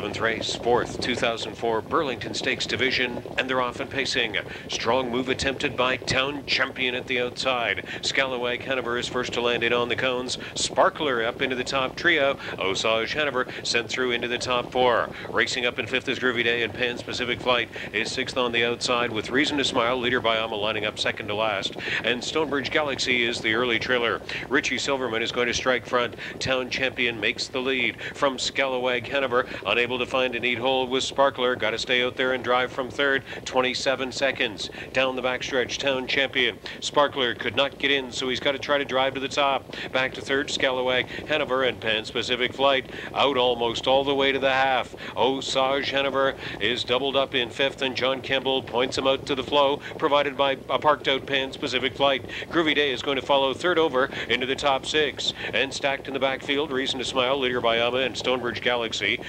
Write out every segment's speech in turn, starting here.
11th race, fourth 2004 Burlington Stakes Division, and they're off and pacing. Strong move attempted by Town Champion at the outside. Scalawag Hanover is first to land in on the cones. Sparkler up into the top trio. Osage Hanover sent through into the top four. Racing up in fifth is Groovy Day, and Pan Pacific Flight is sixth on the outside with Reason to Smile, leader by Alma lining up second to last. And Stonebridge Galaxy is the early trailer. Richie Silverman is going to strike front. Town Champion makes the lead from Scalawag Hanover. Unable to find a neat hole with Sparkler. Got to stay out there and drive from third. 27 seconds. Down the backstretch, Town Champion. Sparkler could not get in, so he's got to try to drive to the top. Back to third, Scalawag Hanover and Pan Pacific Flight out almost all the way to the half. Osage Hanover is doubled up in fifth, and John Campbell points him out to the flow, provided by a parked out Pan Pacific Flight. Groovy Day is going to follow third over into the top six. And stacked in the backfield, Reason to Smile, leader by Alma and Stonebridge Galaxy.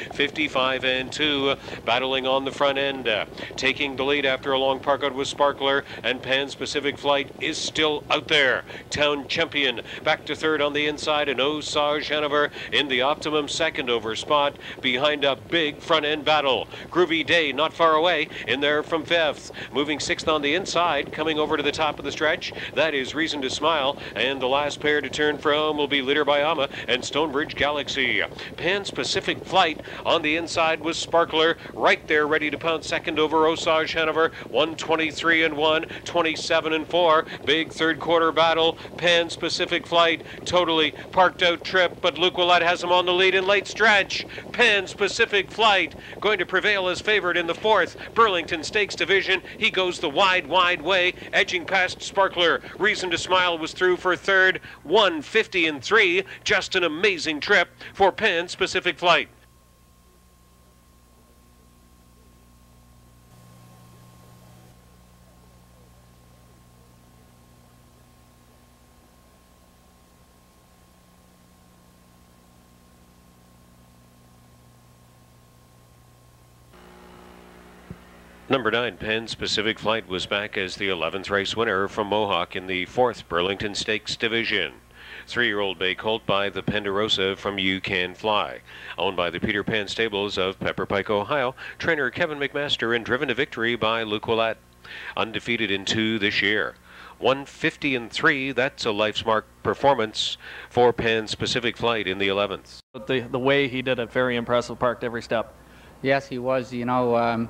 55 and 2, battling on the front end. Uh, taking the lead after a long park out with Sparkler, and Pan's Pacific Flight is still out there. Town Champion back to third on the inside, and Osage Hanover in the optimum second over spot behind a big front end battle. Groovy Day not far away in there from fifth. Moving sixth on the inside, coming over to the top of the stretch. That is Reason to Smile, and the last pair to turn from will be Leader by Alma and Stonebridge Galaxy. Pan's Pacific Flight on the inside was Sparkler, right there ready to pound second over Osage Hanover. 123 and 1, 27 and 4. Big third quarter battle. Pan's Pacific Flight, totally parked out trip, but Luc Ouellette has him on the lead in late stretch. Pan's Pacific Flight going to prevail as favored in the fourth Burlington Stakes Division. He goes the wide, wide way, edging past Sparkler. Reason to Smile was through for third. 150 and 3. Just an amazing trip for Pan's Pacific Flight. Number nine, Pan's Pacific Flight was back as the 11th race winner from Mohawk in the fourth Burlington Stakes Division. Three-year-old bay colt by the Panderosa from You Can Fly. Owned by the Peter Pan Stables of Pepper Pike, Ohio. Trainer Kevin McMaster and driven to victory by Luc Ouellette. Undefeated in two this year. 150 and 3. That's a life's mark performance for Pan's Pacific Flight in the 11th. The, the way he did it, very impressive, parked every step. Yes, he was. You know, um,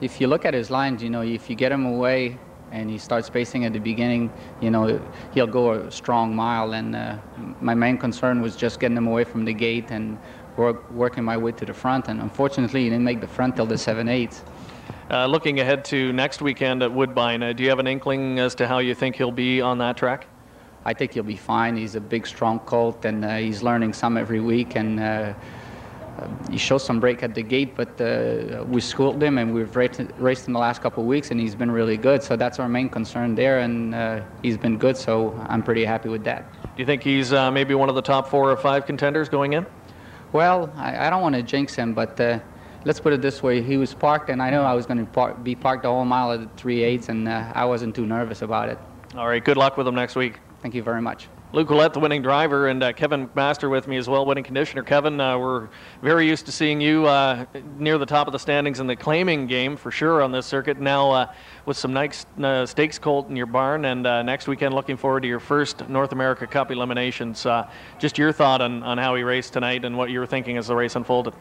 if you look at his lines, you know, if you get him away and he starts spacing at the beginning, you know, he'll go a strong mile. And uh, my main concern was just getting him away from the gate and work, working my way to the front. And unfortunately, he didn't make the front till the 7-8. Uh, looking ahead to next weekend at Woodbine, uh, do you have an inkling as to how you think he'll be on that track? I think he'll be fine. He's a big, strong colt, and uh, he's learning some every week. And uh, he showed some break at the gate, but uh, we schooled him and we've raced, raced in the last couple of weeks, and he's been really good. So that's our main concern there, and uh, he's been good. So I'm pretty happy with that. Do you think he's uh, maybe one of the top four or five contenders going in? Well, I, I don't want to jinx him, but uh, let's put it this way: he was parked, and I know I was going to par- be parked the whole mile at the three eights, and uh, I wasn't too nervous about it. All right. Good luck with him next week. Thank you very much. Luc Ouellette, the winning driver, and uh, Kevin Master with me as well, winning conditioner. Kevin, uh, we're very used to seeing you uh, near the top of the standings in the claiming game for sure on this circuit. Now, uh, with some nice uh, stakes colt in your barn, and uh, next weekend, looking forward to your first North America Cup eliminations. just your thought on, on how he raced tonight and what you were thinking as the race unfolded.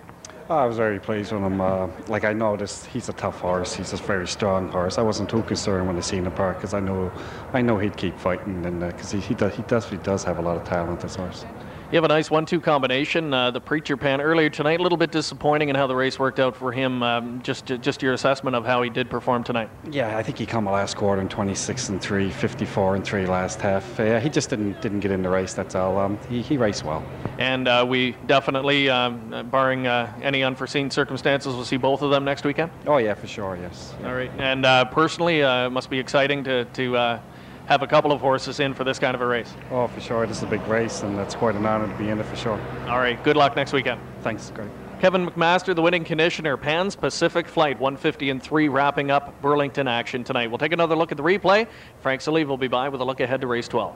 Oh, I was very pleased with him. Uh, like I this, he's a tough horse. He's a very strong horse. I wasn't too concerned when I seen him park because I know, I know he'd keep fighting, and because uh, he he does he does have a lot of talent. This horse. You have a nice one-two combination. Uh, the Preacher Pan earlier tonight, a little bit disappointing in how the race worked out for him. Um, just just your assessment of how he did perform tonight. Yeah, I think he come last quarter in 26 and 3, 54 and 3 last half. Uh, he just didn't didn't get in the race. That's all. Um, he, he raced well. And uh, we definitely, um, barring uh, any unforeseen circumstances, will see both of them next weekend. Oh yeah, for sure. Yes. All right. And uh, personally, uh, it must be exciting to to have a couple of horses in for this kind of a race. Oh, for sure. This is a big race, and that's quite an honor to be in it for sure. All right. Good luck next weekend. Thanks. Great. Kevin McMaster, the winning conditioner, Pan's Pacific Flight 150 and 3, wrapping up Burlington action tonight. We'll take another look at the replay. Frank Salive will be by with a look ahead to race 12.